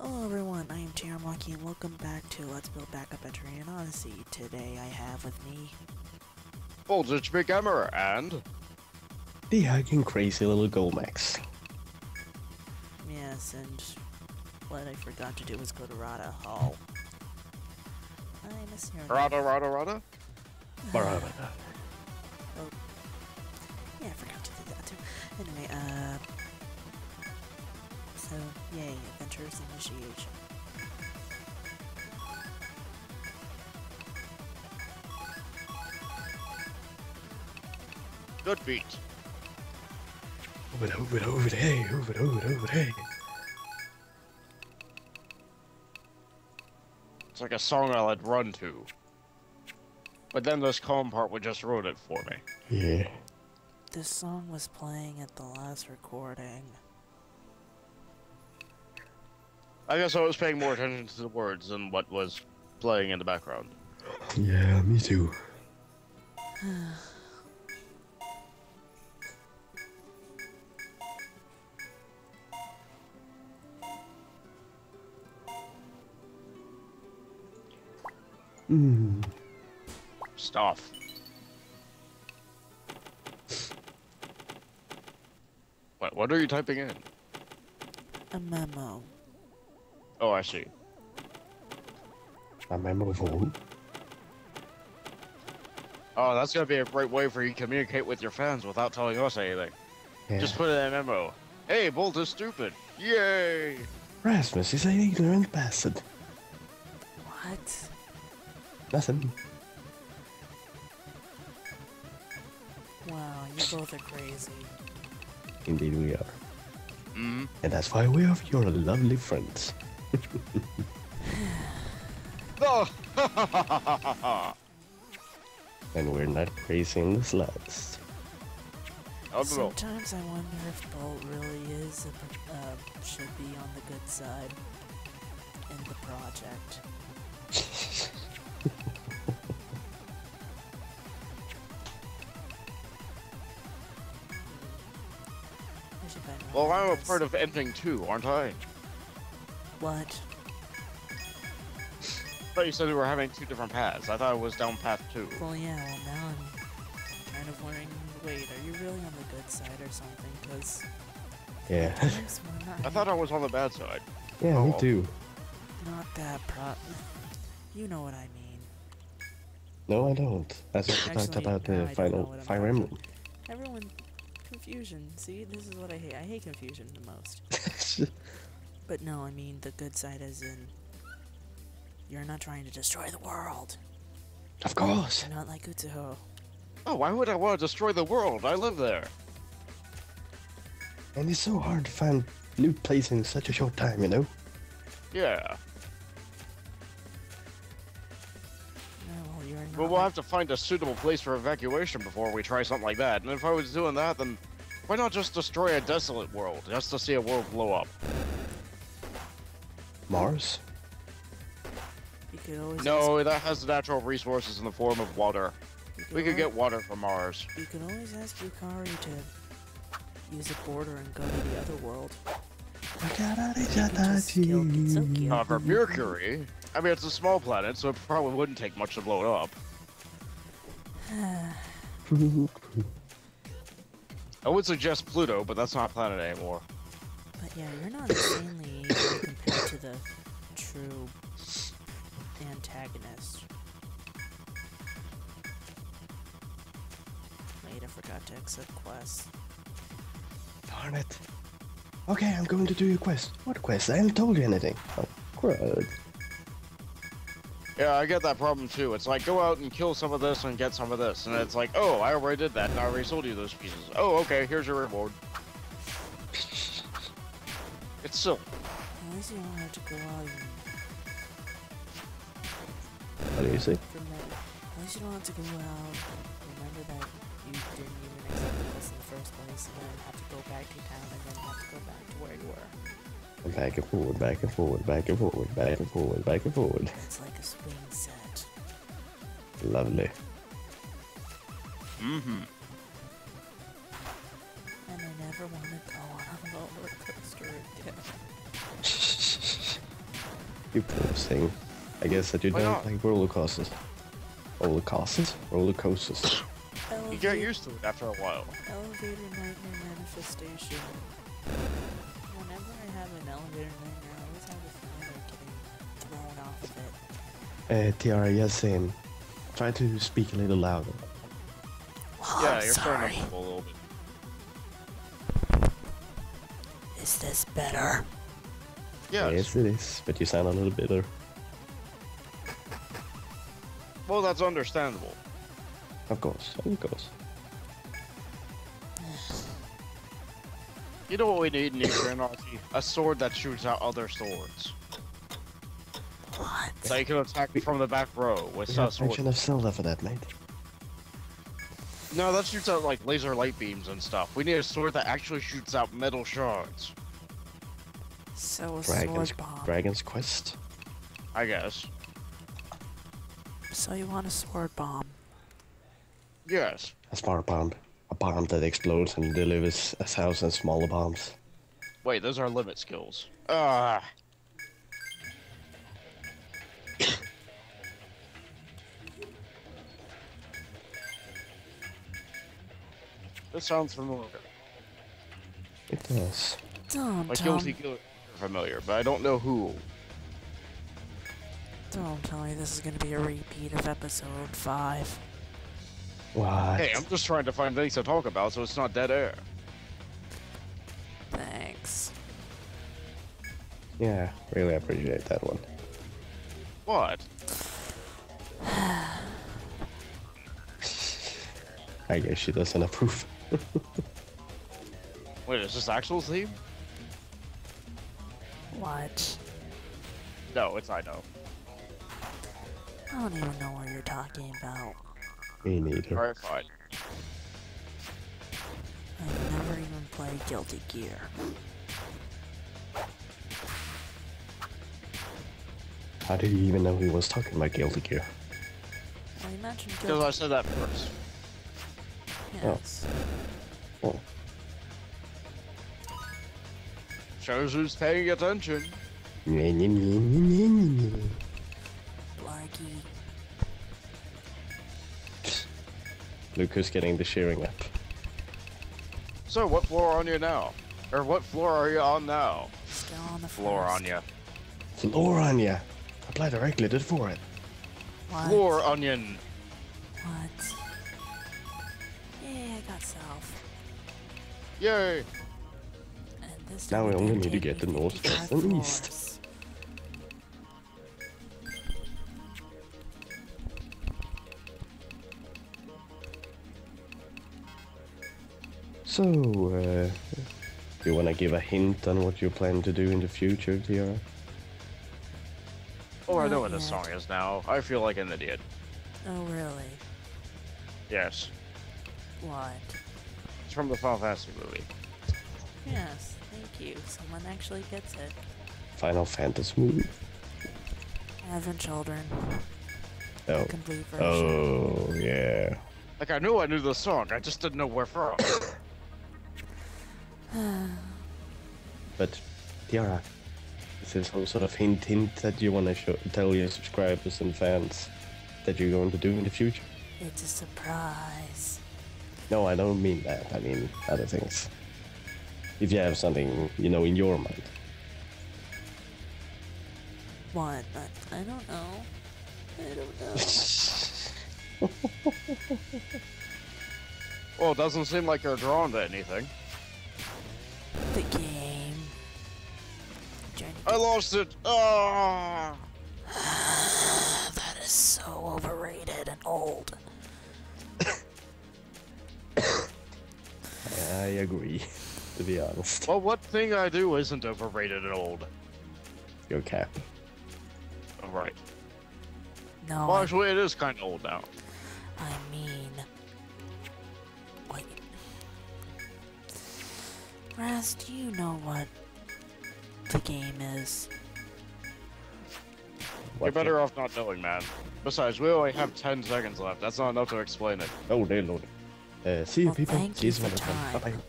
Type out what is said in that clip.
Hello everyone, I am Tiaramaki and welcome back to Let's Build Backup Etrian Odyssey. Today I have with me... Boltage McGammar and... The hugging crazy little Goldmax. Yes, and what I forgot to do was go to Rada Hall. I miss hearing Rada Rada Rada? Barabada. Yeah, I forgot to do that too. Anyway, uh... So, yay, Adventurers Initiation. Good beat. Over it, over it, over it, hey, over it, over it, over it, hey. It's like a song I would run to. But then this calm part would just ruin it for me. Yeah. This song was playing at the last recording. I guess I was paying more attention to the words than what was playing in the background. Yeah, me too. Hmm. Stuff. What, what are you typing in? A memo. Oh, I see. A memo phone. Oh, that's gonna be a great way for you to communicate with your fans without telling us anything. Yeah. Just put in a memo. Hey, Bolt is stupid. Yay! Rasmus is an ignorant bastard. What? Nothing. Wow, you both are crazy. Indeed we are. Mm. And that's why we are your lovely friends. And we're not crazy in the slightest. I don't know. Sometimes I wonder if Bolt really is, a, uh, should be on the good side in the project. I should buy more Well, I'm a part of ending two, aren't I? What? I thought you said we were having two different paths. I thought it was down path two. Well, yeah, well, now I'm kind of wondering, wait, are you really on the good side or something? Because Yeah. times we're not, I thought I was on the bad side. yeah, me Oh. too. not that pro... You know what I mean. No, I don't. That's what we talked about the don't final Fire talking Emblem. Everyone, confusion. See, this is what I hate. I hate confusion the most. But no, I mean the good side as in you're not trying to destroy the world. of course. You're not like Utsuho. Oh, why would I want to destroy the world? I live there. And it's so hard to find loot place in such a short time, you know? Yeah. Well. But we'll have to find a suitable place for evacuation before we try something like that. And if I was doing that, then why not just destroy a desolate world, just to see a world blow up? Mars? You could always No, that has the natural resources in the form of water. ask, We could al- get water from Mars. You can always ask Yukari to use a border and go to the other world. just kill Kitsuki. However, Mercury, I mean, it's a small planet, so it probably wouldn't take much to blow it up. I would suggest Pluto, but that's not a planet anymore. But yeah, you're not insanely evil compared to the true antagonist. Wait, I forgot to accept quests. Darn it. Okay, I'm going to do your quest. What quest? I haven't told you anything. Oh, crud. Yeah, I get that problem too. It's like, go out and kill some of this and get some of this. And it's like, oh, I already did that and I already sold you those pieces. Oh, okay, here's your reward. It's silly. At least you don't have to go out do you say? least you don't have to go out. Remember that you didn't even accept quest in the first place, and then have to go back to town, and then have to go back to where you were. Back and forward, back and forward, back and forward, back and forward, back and forward. It's like a swing set. Lovely. Mm-hmm. And I never want to go on a roller coaster again. You poor thing. I guess that you Why don't not? like roller coasters. Roller coasters? Roller coasters. You get used to it after a while. Elevator nightmare manifestation. Whenever I have an elevator nightmare, I always have a feeling of getting thrown off of it. Uh, Tiara, yes, um, try to speak a little louder. Oh, yeah, I'm you're sorry. starting to a little bit. Is this better? Yes. Yes, it is, but you sound a little bitter. Well, that's understandable. Of course, of course. You know what we need in Etrian Odyssey? A sword that shoots out other swords. What? So you can attack from the back row with We a have sword. mention of Zelda for that, mate. No, that shoots out like laser light beams and stuff. We need a sword that actually shoots out metal shards. So a Dragon's, sword bomb. Dragon's Quest. I guess. So you want a sword bomb? Yes. A smart bomb. A bomb that explodes and delivers a thousand smaller bombs. Wait, those are limit skills. Ah. this sounds familiar. It does. Don't Like tell Guilty me. Gear familiar, but I don't know who. Don't tell me this is gonna be a repeat of episode five. What? Hey, I'm just trying to find things to talk about so it's not dead air. Thanks. Yeah, really appreciate that one. What? I guess she doesn't approve. Wait, is this Axel's theme? What? No, it's I know. I don't even know what you're talking about. Me neither. Alright, fine. I've never even played Guilty Gear. How do you even know he was talking about Guilty Gear? Well, you mentioned Because I said that first. Oh. Yes. Oh, Shows who's paying attention. Lucas getting the shearing up. So, what floor are on you now? Or what floor are you on now? Still on the Floor first. on you. Floor on ya. Apply directly to the forehead. What? Floor onion. What? Yeah, I got self. Yay. And this Now we only need to get the north, west, and east. So, uh, you wanna give a hint on what you plan to do in the future, Tiara? Oh, I know Not what this song is now. I feel like an idiot. Oh, really? Yes. What? It's from the Final Fantasy movie. Yes, thank you. Someone actually gets it. Final Fantasy movie? Advent Children. Oh. Complete version. Oh, yeah. Like, I knew I knew the song, I just didn't know where from. But, Tiara, is there some sort of hint, hint that you wanna show, tell your subscribers and fans that you're going to do in the future? It's a surprise. No, I don't mean that. I mean other things. If you have something, you know, in your mind. What? I, I don't know. I don't know. well, it doesn't seem like you're drawn to anything. the game. Journey I lost it. Ah. that is so overrated and old. I agree, to be honest. Well, what thing I do isn't overrated and old? Your cap. Alright. No, Well, I, actually, it is kind of old now. I mean, wait. Ras, do you know what the game is? You're What better off not knowing, man. Besides, we only have 10 seconds left. That's not enough to explain it. Oh, dear lord. Uh, see you Well, people. thank see you some for time. time. Bye bye. Later.